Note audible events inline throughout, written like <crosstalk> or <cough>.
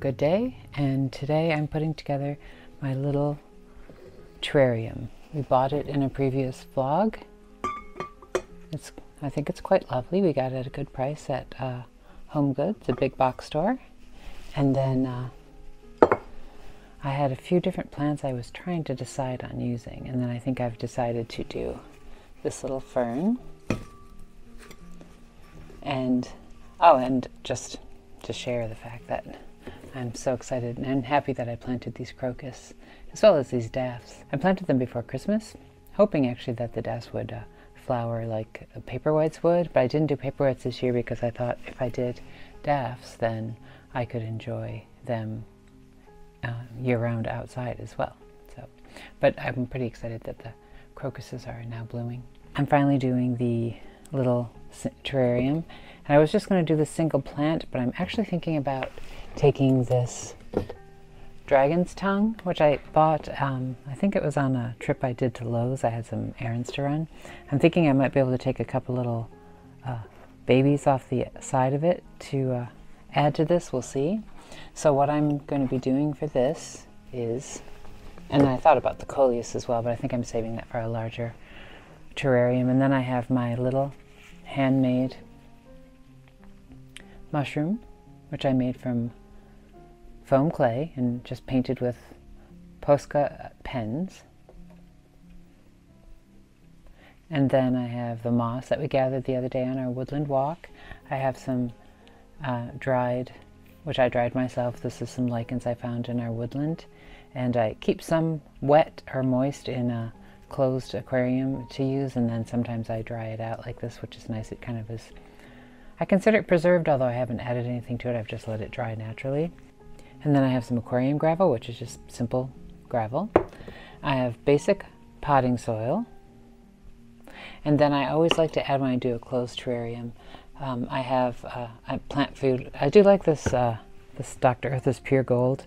Good Day and today I'm putting together my little terrarium. We bought it in a previous vlog. It's, I think it's quite lovely. We got it at a good price at uh, Home Goods, a big box store. And then uh, I had a few different plants I was trying to decide on using and then I think I've decided to do this little fern and oh and just to share the fact that I'm so excited and happy that I planted these crocus as well as these daffs. I planted them before Christmas, hoping actually that the daffs would uh, flower like paper whites would, but I didn't do paper whites this year because I thought if I did daffs, then I could enjoy them uh, year-round outside as well. So, but I'm pretty excited that the crocuses are now blooming. I'm finally doing the little terrarium, and I was just going to do the single plant, but I'm actually thinking about taking this dragon's tongue, which I bought, um, I think it was on a trip I did to Lowe's. I had some errands to run. I'm thinking I might be able to take a couple little uh, babies off the side of it to uh, add to this. We'll see. So what I'm going to be doing for this is, and I thought about the coleus as well, but I think I'm saving that for a larger terrarium. And then I have my little handmade mushroom, which I made from foam clay and just painted with Posca pens. And then I have the moss that we gathered the other day on our woodland walk. I have some uh, dried, which I dried myself. This is some lichens I found in our woodland. And I keep some wet or moist in a closed aquarium to use, and then sometimes I dry it out like this, which is nice. It kind of is, I consider it preserved, although I haven't added anything to it. I've just let it dry naturally. And then I have some aquarium gravel, which is just simple gravel. I have basic potting soil. And then I always like to add when I do a closed terrarium. Um, I have uh, plant food. I do like this, uh, this Dr. Earth's Pure Gold.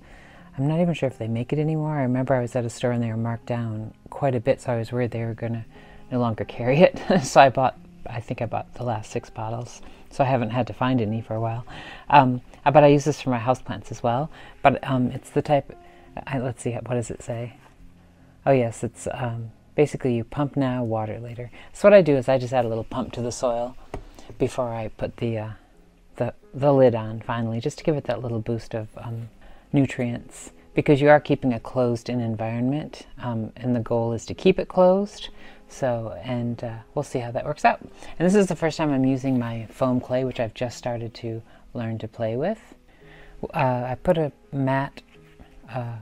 I'm not even sure if they make it anymore. I remember I was at a store and they were marked down quite a bit, so I was worried they were going to no longer carry it. <laughs> so I bought, I think I bought the last six bottles. So I haven't had to find any for a while. Um, uh, but I use this for my houseplants as well. But um, it's the type, I, let's see, what does it say? Oh yes, it's um, basically you pump now, water later. So what I do is I just add a little pump to the soil before I put the, uh, the, the lid on finally, just to give it that little boost of um, nutrients because you are keeping a closed in environment um, and the goal is to keep it closed so and uh, we'll see how that works out and this is the first time I'm using my foam clay which I've just started to learn to play with uh, I put a matte uh,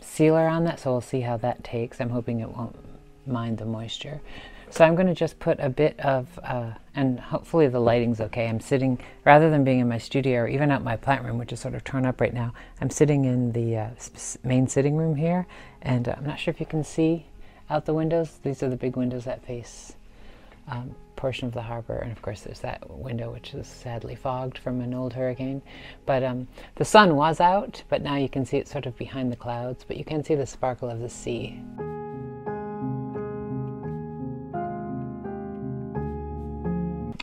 sealer on that so we'll see how that takes I'm hoping it won't mind the moisture so I'm going to just put a bit of, uh, and hopefully the lighting's okay. I'm sitting, rather than being in my studio or even out my plant room, which is sort of torn up right now, I'm sitting in the uh, main sitting room here. And uh, I'm not sure if you can see out the windows. These are the big windows that face um, portion of the harbor. And of course there's that window which is sadly fogged from an old hurricane. But um, the sun was out, but now you can see it sort of behind the clouds, but you can see the sparkle of the sea.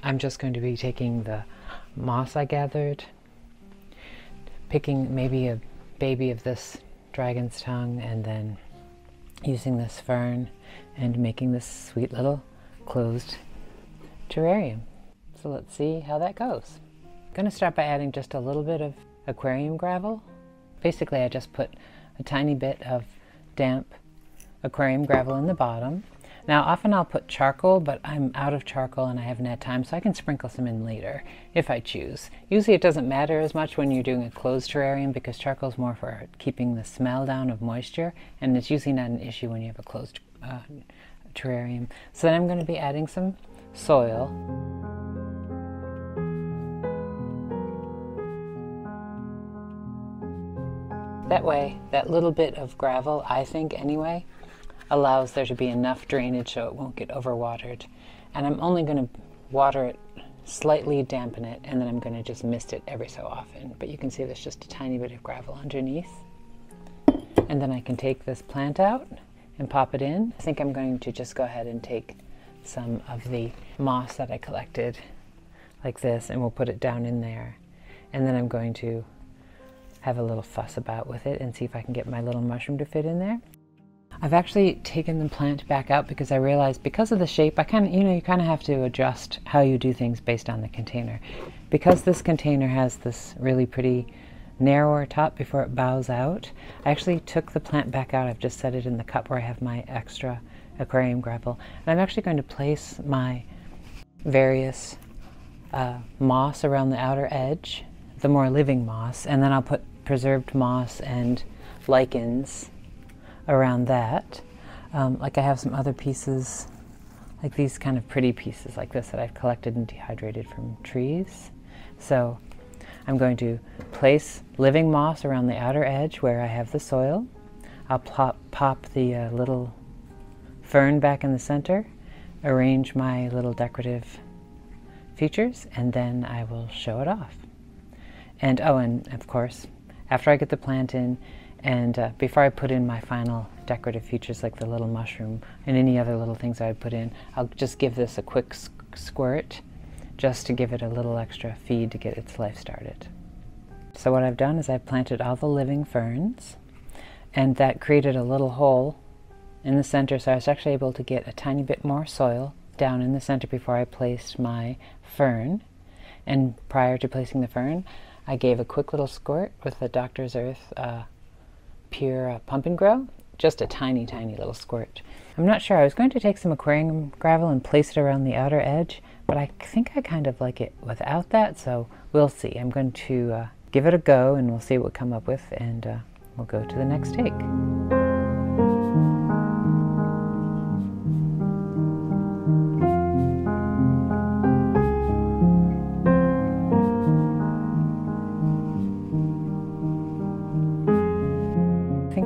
I'm just going to be taking the moss I gathered, picking maybe a baby of this dragon's tongue, and then using this fern and making this sweet little closed terrarium. So let's see how that goes. I'm going to start by adding just a little bit of aquarium gravel. Basically, I just put a tiny bit of damp aquarium gravel in the bottom now often I'll put charcoal, but I'm out of charcoal and I haven't had time, so I can sprinkle some in later if I choose. Usually it doesn't matter as much when you're doing a closed terrarium because charcoal is more for keeping the smell down of moisture, and it's usually not an issue when you have a closed uh, terrarium. So then I'm going to be adding some soil. That way, that little bit of gravel, I think anyway, allows there to be enough drainage so it won't get overwatered. And I'm only going to water it, slightly dampen it, and then I'm going to just mist it every so often. But you can see there's just a tiny bit of gravel underneath. And then I can take this plant out and pop it in. I think I'm going to just go ahead and take some of the moss that I collected like this and we'll put it down in there. And then I'm going to have a little fuss about with it and see if I can get my little mushroom to fit in there. I've actually taken the plant back out because I realized because of the shape, I kind of, you know, you kind of have to adjust how you do things based on the container. Because this container has this really pretty narrower top before it bows out, I actually took the plant back out. I've just set it in the cup where I have my extra aquarium gravel. And I'm actually going to place my various uh, moss around the outer edge, the more living moss, and then I'll put preserved moss and lichens around that. Um, like I have some other pieces, like these kind of pretty pieces like this that I've collected and dehydrated from trees. So I'm going to place living moss around the outer edge where I have the soil. I'll pop, pop the uh, little fern back in the center, arrange my little decorative features, and then I will show it off. And oh, and of course, after I get the plant in, and uh, before I put in my final decorative features like the little mushroom and any other little things I would put in, I'll just give this a quick squirt just to give it a little extra feed to get its life started. So what I've done is I've planted all the living ferns and that created a little hole in the center so I was actually able to get a tiny bit more soil down in the center before I placed my fern. And prior to placing the fern, I gave a quick little squirt with the Doctor's Earth uh, Pure uh, Pump and Grow, just a tiny, tiny little squirt. I'm not sure. I was going to take some aquarium gravel and place it around the outer edge, but I think I kind of like it without that, so we'll see. I'm going to uh, give it a go and we'll see what we come up with, and uh, we'll go to the next take.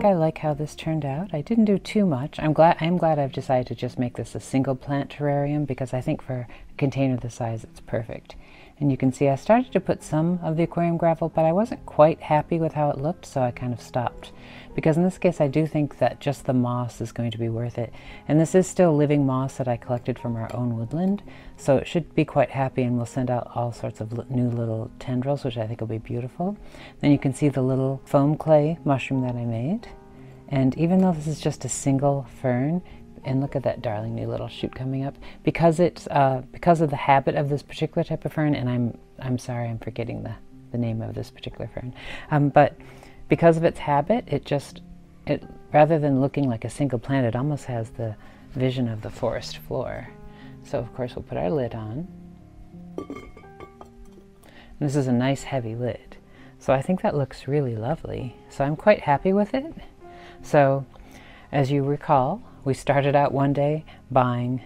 I like how this turned out. I didn't do too much. I'm glad I'm glad I've decided to just make this a single plant terrarium because I think for a container this size it's perfect. And you can see I started to put some of the aquarium gravel, but I wasn't quite happy with how it looked, so I kind of stopped. Because in this case, I do think that just the moss is going to be worth it. And this is still living moss that I collected from our own woodland, so it should be quite happy and we'll send out all sorts of new little tendrils, which I think will be beautiful. Then you can see the little foam clay mushroom that I made. And even though this is just a single fern, and look at that darling new little shoot coming up, because it's uh, because of the habit of this particular type of fern, and I'm I'm sorry I'm forgetting the the name of this particular fern, um, but because of its habit, it just it rather than looking like a single plant, it almost has the vision of the forest floor. So of course we'll put our lid on. And this is a nice heavy lid. So I think that looks really lovely. So I'm quite happy with it. So, as you recall, we started out one day buying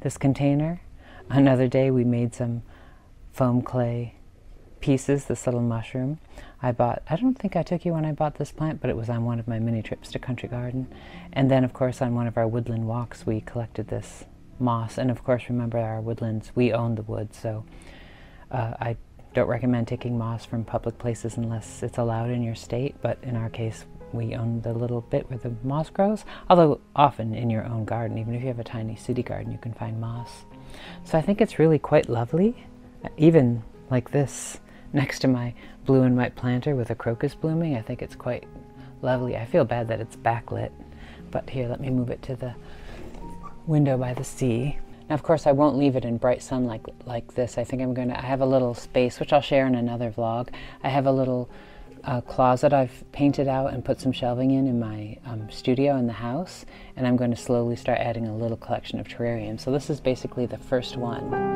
this container. Another day we made some foam clay pieces, this little mushroom. I bought, I don't think I took you when I bought this plant, but it was on one of my mini trips to Country Garden. And then, of course, on one of our woodland walks, we collected this moss. And of course, remember our woodlands, we own the woods, so uh, I don't recommend taking moss from public places unless it's allowed in your state. But in our case, we own the little bit where the moss grows, although often in your own garden, even if you have a tiny city garden, you can find moss. So I think it's really quite lovely, uh, even like this next to my blue and white planter with a crocus blooming. I think it's quite lovely. I feel bad that it's backlit, but here, let me move it to the window by the sea. Now, of course, I won't leave it in bright sun like, like this. I think I'm going to, I have a little space, which I'll share in another vlog. I have a little a closet I've painted out and put some shelving in in my um, studio in the house and I'm going to slowly start adding a little collection of terrariums. So this is basically the first one.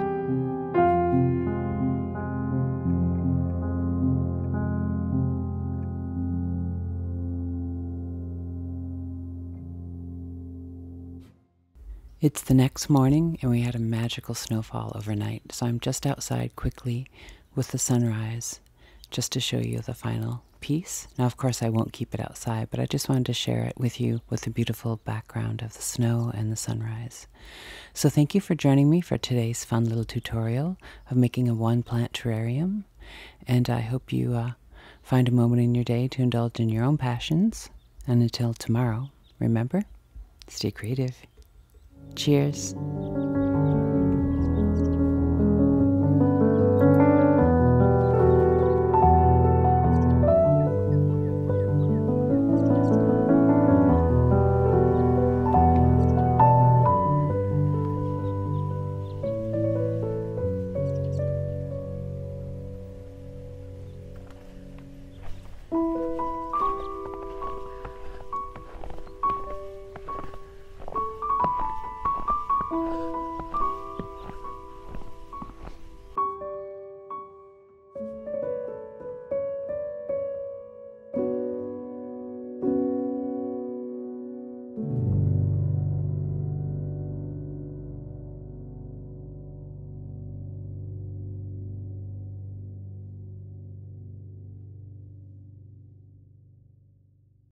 It's the next morning and we had a magical snowfall overnight, so I'm just outside quickly with the sunrise just to show you the final piece. Now, of course, I won't keep it outside, but I just wanted to share it with you with the beautiful background of the snow and the sunrise. So thank you for joining me for today's fun little tutorial of making a one plant terrarium. And I hope you uh, find a moment in your day to indulge in your own passions. And until tomorrow, remember, stay creative. Cheers.